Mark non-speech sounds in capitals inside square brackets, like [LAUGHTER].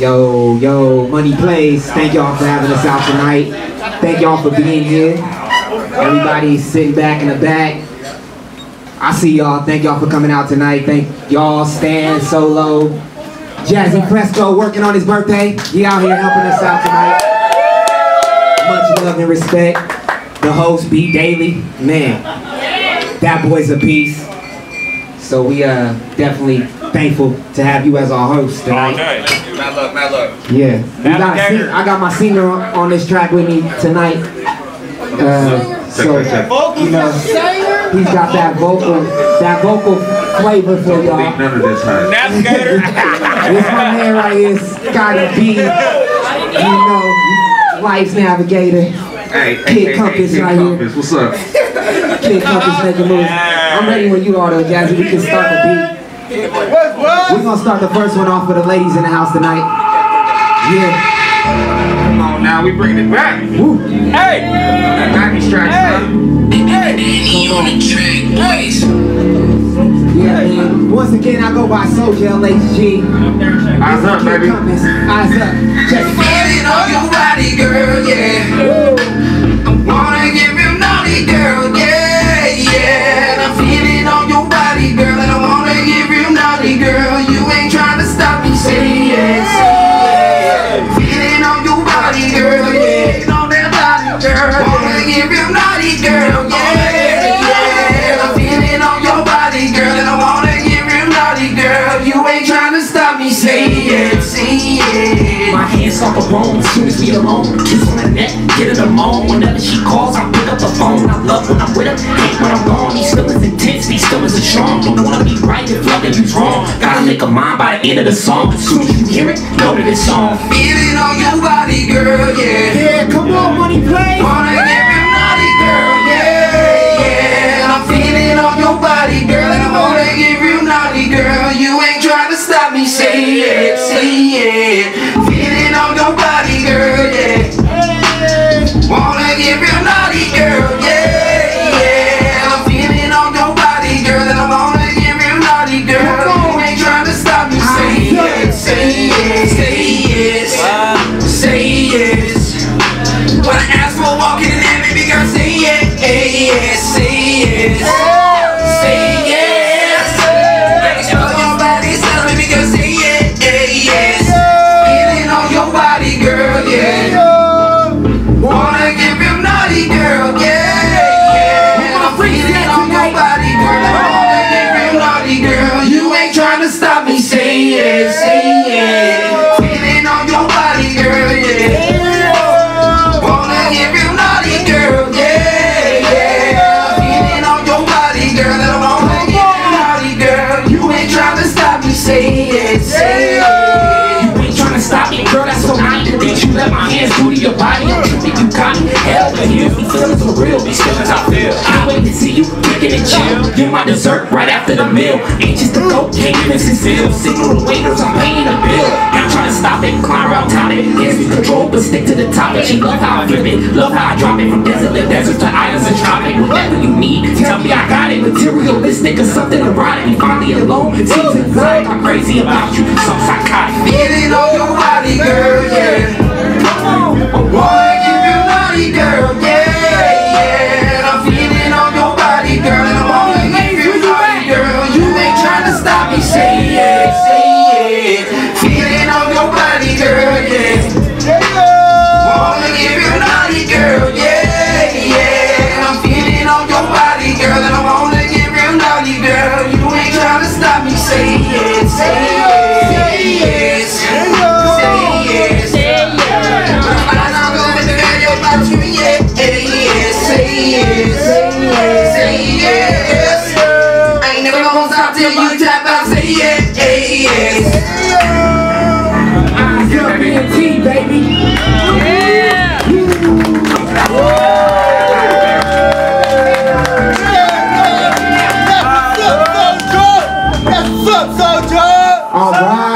Yo, yo, Money Plays. Thank y'all for having us out tonight. Thank y'all for being here. Everybody sitting back in the back. I see y'all. Thank y'all for coming out tonight. Thank y'all, Stan, Solo, Jazzy Presto, working on his birthday. He out here helping us out tonight. Much love and respect. The host, B Daily. Man, that boy's a piece. So we uh definitely thankful to have you as our host tonight. Mad luck, mad luck. Yeah, we got a sing- I got my singer on, on this track with me tonight. Uh, so you know, he's got that vocal, that vocal flavor for y'all. None of this time. Navigator. [LAUGHS] This my man right here, Scotty B. You know, life's navigator. Hey, hey, Kid hey, Compass hey, Kid right here. What's up? Kid Compass making moves. I'm ready when you are though, Jazzy. We can start the beat. We're gonna start the first one off for the ladies in the house tonight. Yeah. Come on now, we bringing it back. Woo. Hey! Got these tracks, huh? Yeah, man. Once again, I go by Soldier LHG. Eyes up, Kid baby. Compass. Eyes up. Check it. Feeling on your body, girl, yeah. I wanna give you naughty, girl, yeah, off a bone, soon as we alone. Kiss on the neck, get her the moan. Whenever she calls, I pick up the phone. I love when I'm with her, hate when I'm gone. These feelings intense, these feelings are strong. Don't wanna be right if loving you's wrong. Gotta make a mind by the end of the song. Soon as you hear it, know that it's on. Feeling on your body, girl, yeah. Yeah, come on, Money Play. Wanna you naughty, girl, yeah, yeah. I'm feeling on your body, girl, I wanna give you naughty, girl. You ain't trying to stop me, say it, say it. Trying to stop me, say yes, say yes. Feeling on your body, girl, yeah. Wanna give you naughty, girl, yeah, yeah. Feeling on your body, girl. I wanna give you naughty, girl. You ain't stop me, say say. You ain't stop me, girl, that's so you let my hands do to your body? Hell, the heels, these feelings are real. These feelings I feel. I wait to see you kicking and chill. Get my dessert right after the meal. Anxious to go, can't even conceal. Signal the waiters, I'm paying the bill. Not trying to stop it, climb around top it. Hands we control, but stick to the topic. She love how I flip it, love how I drop it. From desolate deserts to islands and tropic. Whatever you need, tell me I got it. Materialistic or something erotic. We finally alone. Seems exotic, I'm crazy about you. So psychotic. Feeling on your body, girl, yeah. Say yes, say yes, say yes, say yes. I'm gonna you yeah, yeah, say yes, say yes. I ain't never gonna stop till you tap out, say yes, yes. Up, BNT, baby. All right,